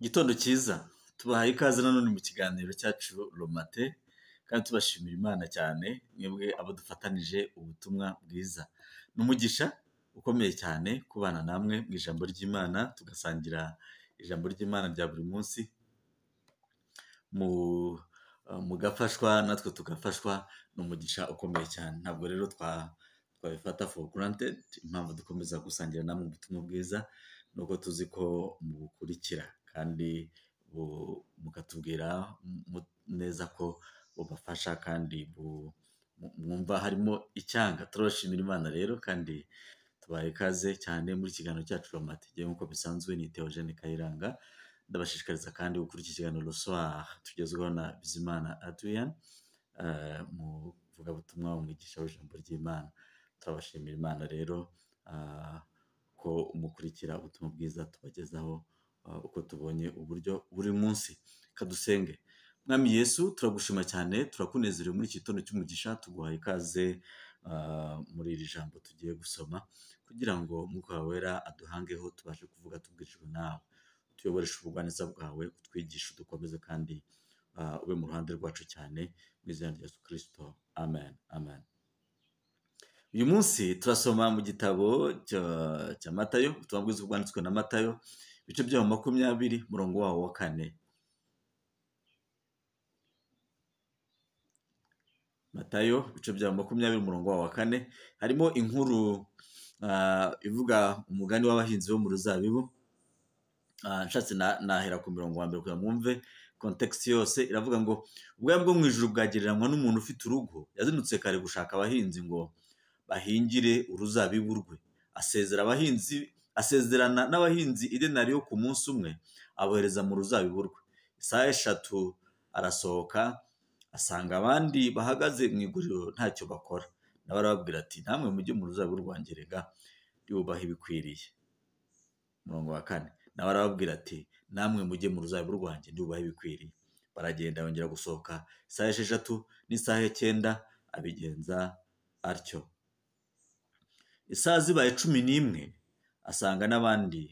Igitondo cyiza. Tubahaye ikaze nanone mu kiganiro cyacu romate kandi tubashimira Imana cyane mwebwe abo dufatanije ubutumwa bwiza. Ni umugisha ukomeye cyane kubana namwe mu ijambo ry'Imana tugasangira ijambo ry'Imana rya buri munsi mu- mugafashwa natwe tugafashwa ni umugisha ukomeye cyane. Ntabwo rero twa- twabifata for granted impamvu dukomeza gusangira namwe ubutumwa bwiza ni uko tuzi ko mubukurikira. Kandi mukatubwira mu- neza ko bubafasha kandi mwumva harimo icyanga. Turabashimira Imana rero kandi tubaye ikaze cyane muri iki kiganiro cyacu romate igihe nk'uko bisanzwe ni Theogene Kayiranga. Ndabashishikariza kandi gukurikira ikiganiro soir tugezweho na Bizimana Adrien eh, mu vugabutumwa umwigisha w'ijambo ry'Imana. Turabashimira Imana rero ah, ko mukurikira ubutumwa bwiza tubagezaho ah, uko tubonye uburyo buri munsi. Kadusenge. Mwami yesu turagushima cyane turakunezerewe muri iki gitondo cy'umugisha tuguhaye ikaze. Ah, muri iri jambo tugiye gusoma kugira ngo umwuka wawe wera aduhangeho tubashe kuvuga tubwirijwe nawe. Tuyoboreshe ubugwaneza bwawe utwigishe udukomeze kandi ah, ube mu ruhande rwacu cyane mu izina rya yesu kirisito amen. Amen. Uyu munsi turasoma mu gitabo cya matayo ubutumwa bwiza bwanditswe na matayo. Ibice byaho makumyabiri umurongo wawo wa kane. Matayo ibice bya makumyabiri umurongo wa kane. Harimo inkuru ah, ivuga umugani w'abahinzi bo mu ruzabibu. Ah, nshatse na- nahera ku mirongo wa mbere kugira ngo mwumve kontekisi yose. Iravuga ngo ubwami bwo mu ijuru bwagereranywa n'umuntu ufite urugo yazindutse kare gushaka abahinzi ngo bahingire uruzabibu rwe asezera abahinzi asezerana n'abahinzi idenari yo ku munsi umwe abohereza mu ruzabibu rwe isaha eshatu arasohoka asanga abandi bahagaze mu iguriro ntacyo bakora. Nawe arababwira ati namwe mujye mu ruzabibu rwanjye rega ryubaha ibikwiriye. Umurongo wa kane. Nawe arababwira ati namwe mujye mu ruzabibu rwanjye ryubaha ibikwiriye. Baragenda yongera gusohoka. Isaha esheshatu n'isaha icyenda abigenza atyo. Isaha zibaye cumi n'imwe asanga n'abandi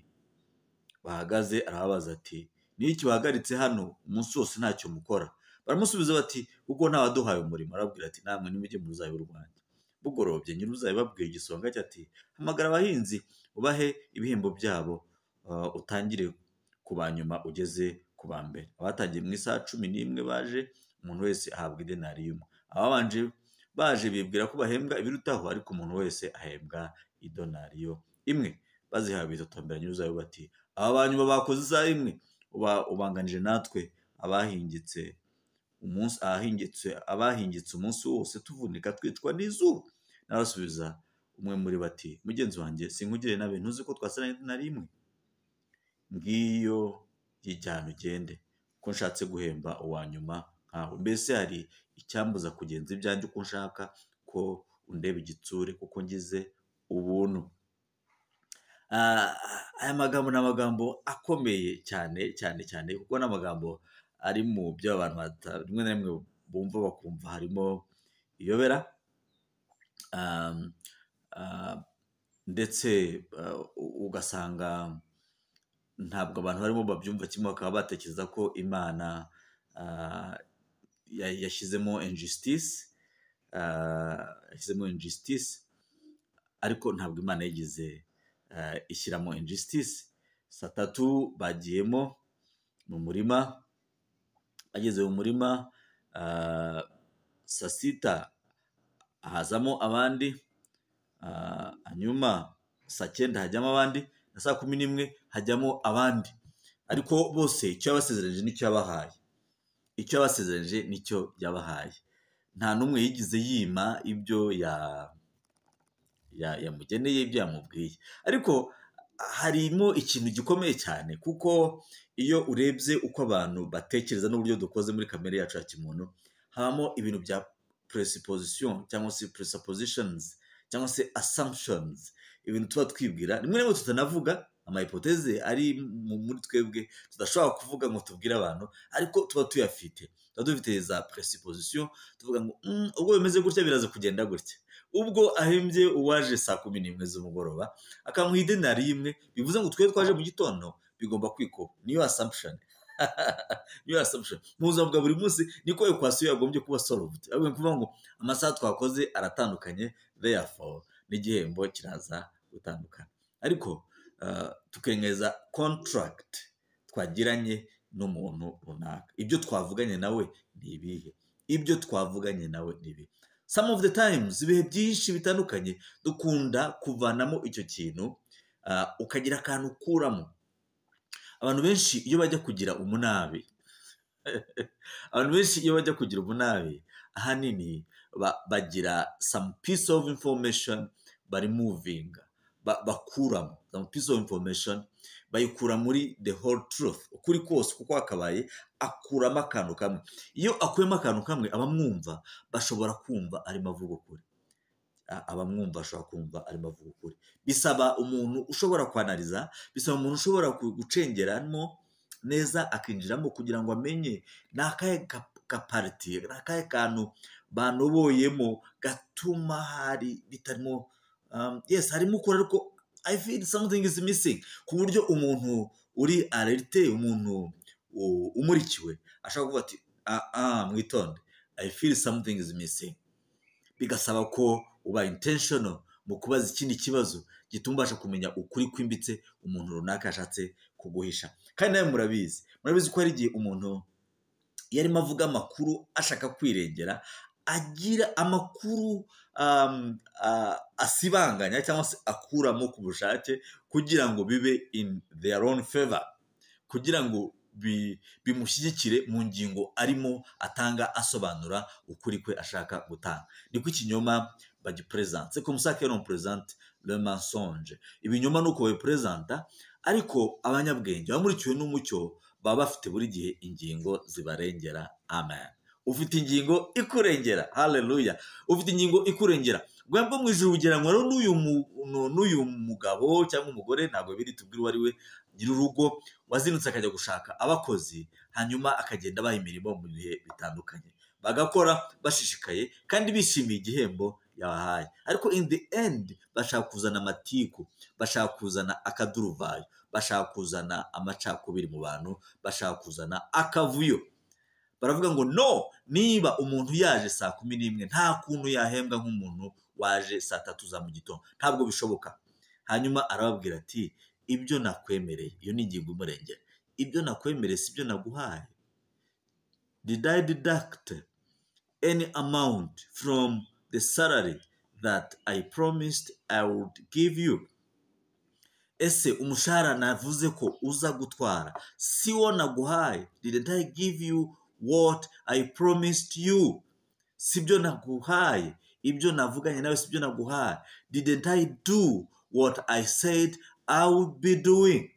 bahagaze arababaza ati n'iki wahagaritse hano? Umunsi wose ntacyo mukora. Baramusubiza bati kuko ntawaduhaye umurimo. Arababwira ati namwe nimujye mu ruzabibu rwanjye bugorobye nyir'uruzabibu abwira igisonga cye ati hamagara abahinzi ubahe ibihembo byabo uh, utangire ku ba nyuma ugeze ku ba mbere. Abatangiye mu isaha cumi n'imwe baje umuntu wese ahabwa idenari imwe. Ababanje baje bibwira ko bahembwa ibirutaho ariko umuntu wese ahembwa idonariyo imwe bazihawe bitatombera nyir'uruzabibu bati aba ba nyuma bakoze isaha imwe. Uba ubanganije natwe abahingitse umunsi ahahingitse abahingitse umunsi wose tuvunika twicwa n'izuba narasubiza umwe muri bati mugenzi wanjye sinkugire nabe ntuzi ko twasana na rimwe. Ngiyo yijyana ugende ko nshatse guhemba uwa nyuma nkawe. Mbese hari icyambuza kugenza ibyanjye uko nshaka ko undeba igitsure kuko ngize ubuntu. Aya magambo ni amagambo akomeye cyane cyane cyane kuko ni amagambo ari mu byo abantu rimwe na rimwe bumva bakumva. Harimo iyobera ah, ndetse ah, ugasanga ntabwo abantu barimo babyumva kimwe bakaba batekereza ko imana ah, ya- yashyizemo ah, yashyizemo injustice ariko ntabwo imana yigeze ah, ishyiramo injustice. Saa tatu bagiyemo mu murima bageze mu murima ah, saa sita hazamo abandi ah, hanyuma saa cyenda hajyamo abandi na saa kumi n'imwe hajyamo abandi. Ariko bose icyo yabasezeranyije ni cyo yabahaye. Icyo yabasezeranyije ni cyo yabahaye. Nta n'umwe yigize yima ibyo ya- yamugeneye ibyo yamubwiye ariko harimo ikintu gikomeye cyane kuko iyo urebye uko abantu batekereza n'uburyo dukoze muri kamere yacu ya kimuntu habamo ibintu bya presupposition cyangwa se presuppositions cyangwa se assumptions. Ibintu tuba twibwira rimwe na rimwe tutanavuga amahipoteze ari mu- muri twebwe tudashobora kuvuga ngo tubwire abantu ariko tuba tuyafite. Tuba dufite za presupposition tuvuga ngo "Mm, ubwo bimeze gutya biraza kugenda gutya. Ubwo ahembye uwaje saa kumi n'imwe z'umugoroba akamuha idenari imwe bivuze ngo twe twaje mu gitondo bigomba kwikuba niyo assumption. Niyo assumption. Mu buzima bwa buri munsi niko equation yagombye kuba ni ukuvuga ngo amasaha twakoze aratandukanye therefore n'igihembo kiraza gutandukana. Ariko uh, tukemeza contract twagiranye n'umuntu runaka. Ibyo twavuganye nawe ni ibihe? Ibyo twavuganye nawe ni ibihe? Some of the times ibihe byinshi bitandukanye dukunda kuvanamo icyo kintu uh, ukagira akantu ukuramo. Abantu benshi iyo bajya kugira umunabi abantu benshi iyo bajya kugira umunabi ahanini ba- bagira some piece of information bari moving ba- bakuramo. Some piece of information bayikura muri the whole truth. Ukuri kose kuko hakabaye akuramo akantu kamwe. Iyo akuyemo akantu kamwe abamwumva bashobora kumva arimo avuga ukuri abamwumva bashobora kumva arimo avuga ukuri bisaba umuntu ushobora kwanariza bisaba umuntu ushobora gucengeramo neza akinjiramo kugira ngo amenye ni akahe ka- kapariti ni akahe kantu banoboyemo gatuma hari bitarimo um, yes harimo ukuri ariko i feel something is missing. Ku buryo umuntu uri alerte umuntu umurikiwe ashobora kuvuga ati ah ah mwitonde. I feel something is missing. Bigasaba ko uba intentional mu kubaza ikindi kibazo gituma ubasha kumenya ukuri kwimbitse umuntu runaka yashatse kuguhisha. Kandi nawe murabizi murabizi ko hari igihe umuntu iyo arimo avuga amakuru ashaka kwirengera agira amakuru um, asibanganya cyangwa se akuramo ku bushake kugira ngo bibe in their own favor. Kugira ngo bi- bimushyigikire mu ngingo arimo atanga asobanura ukuri kwe ashaka gutanga. Niko ikinyoma bagipresente c'est comme ça que l'on présente le mensonge. Ibinyoma ni uko babipresenta ariko abanyabwenge bamurikiwe n'umucyo baba bafite buri gihe ingingo zibarengera. Amen. Ufite ingingo ikurengera. Haleluya ufite ingingo ikurengera. Ubwo bwo mu ijuru bugeranywa rero n'uyu mu- nu- n'uyu mugabo cyangwa umugore ntabwo biri tubwire uwo ari we. Nyir'urugo wazindutse akajya gushaka abakozi hanyuma akagenda abaha imirimo mu bihe bitandukanye. Bagakora bashishikaye kandi bishimiye igihembo yabahaye. Ariko in the end bashaka kuzana amatiku bashaka kuzana akaduruvayo bashaka kuzana amacakubiri mu bantu bashaka kuzana akavuyo. Baravuga ngo no niba umuntu yaje saa kumi n'imwe nta kuntu yahembwa nk'umuntu waje saa tatu za mu gitondo. Ntabwo bishoboka. Hanyuma arababwira ati ibyo nakwemereye. Iyo ni ingingo imurengera ibyo nakwemereye si byo naguhaye. Did I deduct any amount from the salary that I promised I would give you? Ese umushahara navuze ko uza gutwara? Si wo naguhaye. Didn't I give you what I promised you. Si byo naguhaye. Ibyo navuganye nawe si byo naguhaye. Didn't I do what I said I would be doing?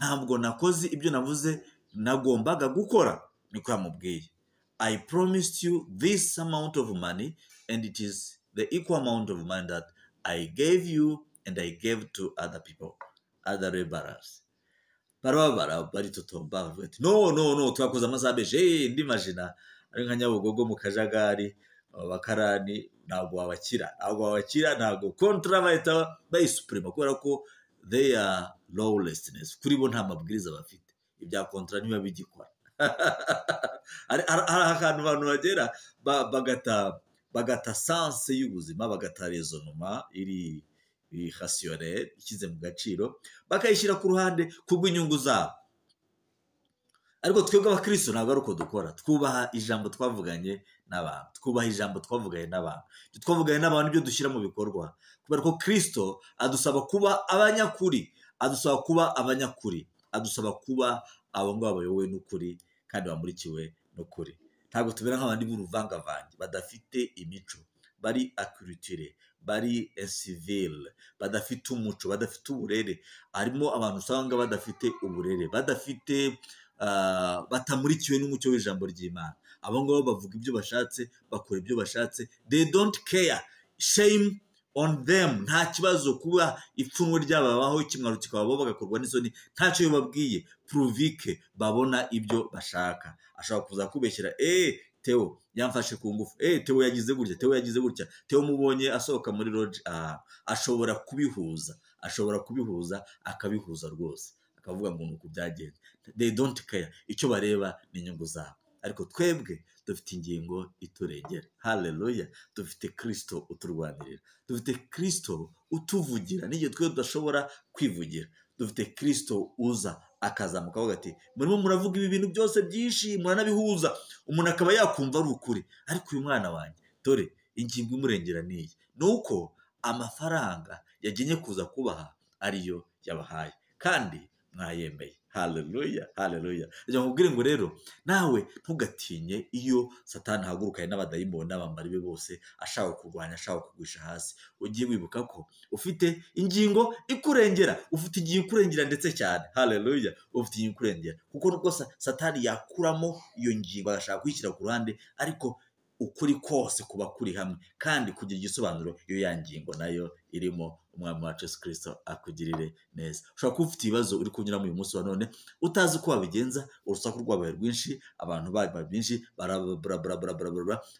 Ntabwo nakoze ibyo navuze nagombaga gukora. Niko yamubwiye. I promised you this amount of money and it is the equal amount of money that I gave you and I gave to other people other laborers barababara baritotomba bavuga ati no no no twakoze amasaha menshi hey, ndi majina. Ari nka nyabugogo mu kajagari. Abakarani ntabwo wabakira. Ntabwo wabakira ntabwo kontra bahita bayisupurima kubera ko they are lawlessness. Kuri bo nta mabwiriza bafite. Ibya kontra ntibiba bigikora. Hari akantu abantu bagera ba- bagata bagata sanse y'ubuzima bagata rezonoma iri iri rasiyoneri ishyize mu gaciro bakayishyira ku ruhande kubw'inyungu zabo. Ariko twebwe abakristo ntabwo ari uko dukora. Twubaha ijambo twavuganye n'abantu. Twubaha ijambo twavuganye n'abantu. Ibyo twavuganye n'abantu ibyo dushyira mu bikorwa. Kubera ko kristo adusaba kuba abanyakuri. Adusaba kuba abanyakuri. Adusaba kuba abo ngabo bayobowe n'ukuri kandi bamurikiwe n'ukuri. Ntabwo tumera nk'abandi b'uruvangavange badafite imico. Bari akurutire bari esivile. Badafite umuco badafite uburere. Harimo abantu usanga badafite uburere. Badafite ah, batamurikiwe n'umucyo w'ijambo ry'imana. Abo ngabo bavuga ibyo bashatse bakora ibyo bashatse. They don't care. Shame on them. Nta kibazo kuba ipfunwe ryababaho ikimwaro kikababaho bagakorwa n'isoni. Ntacyo bibabwiye. Puruvike babona ibyo bashaka. Ashobora kuza kubeshyira eee teo yamfashe ku ngufu. Eee teo yagize gutya teo yagize gutya. Teo mubonye asohoka muri roji aha ashobora kubihuza ashobora kubihuza akabihuza rwose. Akavuga ngo ni uku byagenze. They don't care. Icyo bareba ni inyungu zabo. Ariko twebwe dufite ingingo iturengera. Haleluya dufite kirisito uturwanirira. Dufite kirisito utuvugira. N'igihe twe tudashobora kwivugira. Dufite kirisito uza akazamuka avuga ati murimo muravuga ibi bintu byose byinshi muranabihuza. Umuntu akaba yakumva ari ukuri. Ariko uyu mwana wanjye dore ingingo imurengera ni iyi. Ni uko amafaranga yagenye kuza kubaha ariyo yabahaye. Kandi mwayemeye. Haleluya haleluya reka nkubwire ngo rero nawe ntugatinye iyo satani ahagurukanye n'abadayimoni n'abambari be bose ashaka kurwanya ashaka kugwisha hasi. Ugiye wibuka ko ufite ingingo ikurengera ufite ingingo ikurengera ndetse cyane. Haleluya ufite ingingo ikurengera. Kuko nubwo satani yakuramo iyo ngingo agashaka kuyishyira ku ruhande ariko ukuri kose kuba kuri hamwe. Kandi kugira igisobanuro iyo ya ngingo na yo irimo umwami wacu Yesu kirisito akugirire neza. Ushobora kuba ufite ibibazo uri kunyuramo uyu munsi wa none utazi uko wabigenza urusaku rwabaye rwinshi abantu babaye byinshi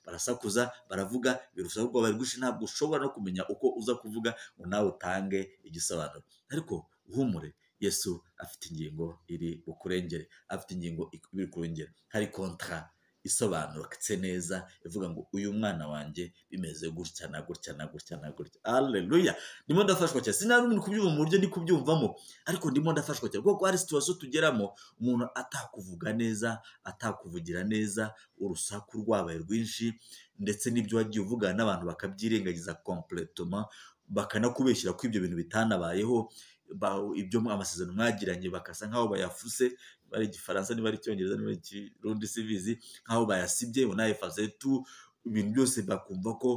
barasakuza baravuga urusaku rwabaye rwinshi ntabwo ushobora no kumenya uko uza kuvuga ngo nawe utange igisobanuro. Ariko uhumure yesu afite ingingo iri bukurengere afite ingingo iri kurengera. Hari kontara isobanutse neza ivuga ngo uyu mwana wanjye bimeze gutya na gutya na gutya na gutya. Aleluya ndimo ndafashwa cyane. Sinari umuntu kubyumva mu buryo ndi kubyumvamo ariko ndimo ndafashwa cyane. Kuko hari situwasiyo tugeramo umuntu atakuvuga neza atakuvugira neza urusaku rwabaye rwinshi ndetse n'ibyo wagiye uvugana n'abantu bakabyirengagiza kompuretoma bakanakubeshyira ko ibyo bintu bitanabayeho ibyo amasezerano mwagiranye bakasa nk'aho bayafuse bari igifaransa niba ari icyongereza niba ikirundi sibizi nk'aho bayasibye unayifaze tu ibintu byose bakumva ko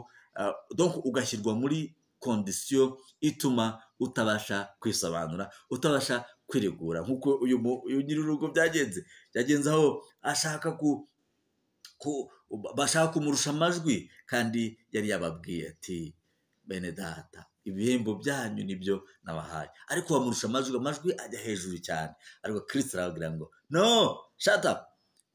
ugashyirwa muri kondisiyo ituma utabasha kwisobanura utabasha kwiregura. Nk'uko uyu nyir'urugo byagenze byagenze aho ashaka ku bashaka kumurusha amajwi kandi yari yababwiye ati bene data ibihembo byanyu ni byo nabahaye. Ariko bamurusha amajwi amajwi ajya hejuru cyane. Ariko kirisita arababwira ngo no shata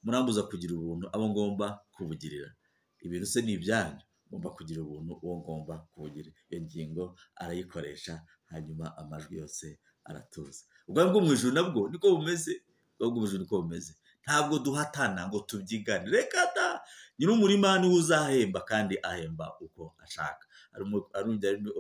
murambuza kugira ubuntu abo ngomba kubugirira. Ibintu se ni ibyanyu? Ngomba kugira ubuntu uwo ngomba kubugira iyo ngingo arayikoresha hanyuma amajwi yose aratuza. Ubwo bwo mu ijoro nabwo niko bumeze? Ubwo bwo mu ijoro niko bumeze? Ntabwo duhatana ngo tubyigane reka nyir'umurima ni we uzahemba kandi ahemba uko ashaka.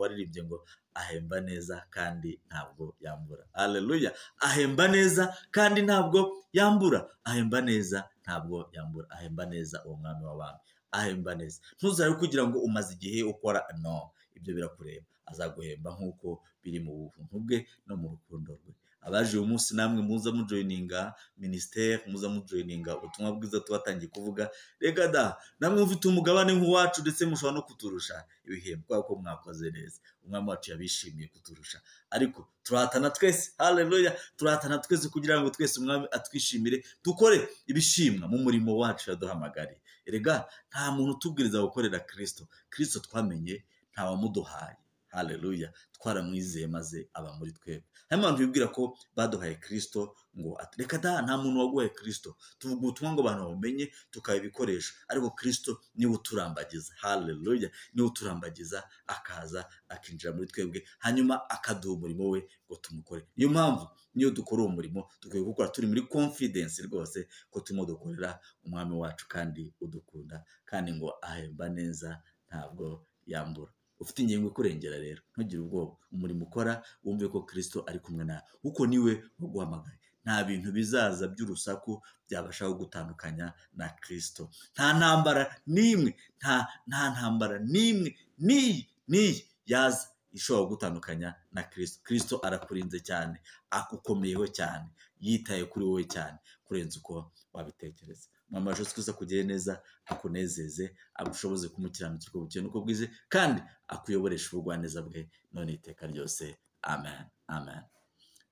Waririmbye ngo ahemba neza kandi ntabwo yambura. Aleluya ahemba neza kandi ntabwo yambura. Ahemba neza ntabwo yambura. Ahemba neza uwo mwami w'abantu ahemba neza. Ntuzare kugira ngo umaze igihe ukora. No. Ibyo birakureba. Azaguhemba nk'uko biri mu buntu bwe no mu rukundo rwe. Abaje uyu munsi namwe muza mujoyininga minisiteri muza mujoyininga ubutumwa bwiza tubatangiye kuvuga. Reka da namwe mufite umugabane nk'uwacu ndetse mushobora no kuturusha ibihembo kubera ko mwakoze neza. Umwami wacu yabishimiye kuturusha. Ariko turahatana twese haleluya turahatana twese kugira ngo twese umwami atwishimire dukore ibishimwa mu murimo wacu yaduhamagariye. Erega nta muntu utubwiriza gukorera kirisito kirisito twamenye ntawamuduhaye haleluya twaramwizeye maze aba muri twebwe. Hari abantu bibwira ko baduhaye kirisito ngo reka da nta muntu waguhaye kirisito tuvuga ubutumwa ngo abantu bamenye tukaba ibikoresho. Ariko kirisito ni we uturambagiza. Haleluya ni we uturambagiza akaza akinjira muri twebwe hanyuma akaduha umurimo we ngo tumukore. Niyo mpamvu niyo dukora uwo murimo dukwiye gukora. Turi muri confidence rwose ko turimo dukorera umwami wacu kandi udukunda. Kandi ngo ahemba neza ntabwo yambura. Ufite ingingo ikurengera rero. Ntugire ubwoba. Umurimo ukora wumve ko kirisito ari kumwe nawe kuko ni we waguhamagaye. Nta bintu bizaza by'urusaku byabasha gutandukanya na kirisito nta ntambara n'imwe nta nta ntambara n'imwe n'iyi n'iyi yaza ishobora gutandukanya na kirisito kirisito arakurinze cyane. Akukomeyeho cyane. Yitaye kuri wowe cyane. Kurenza uko wabitekereza. Mama jose twese akugire neza akunezeze agushoboze kumukiranukirwa uko bukeye n'uko bwize kandi akuyoboresha ubugwaneza bwe none iteka ryose. Amen. Amen.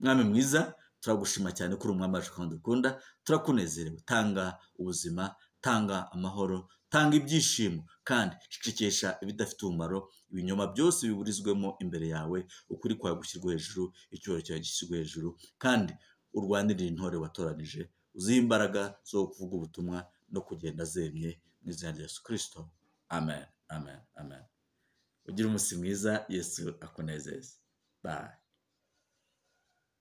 Mwami mwiza turagushima cyane ko uri umwami wacu kandi dukunda turakunezerewe. Tanga ubuzima tanga amahoro tanga ibyishimo kandi cecekesha ibidafite umumaro ibinyoma byose biburizwemo imbere yawe ukuri kwawe gushyirwa hejuru icyubahiro cyawe gishyirwa hejuru kandi urwanirire intore watoranije uziha imbaraga zo kuvuga ubutumwa no kugenda zemye mu izina rya yesu kirisito amen amen amen. Ugire umunsi mwiza yesu akunezeza bayi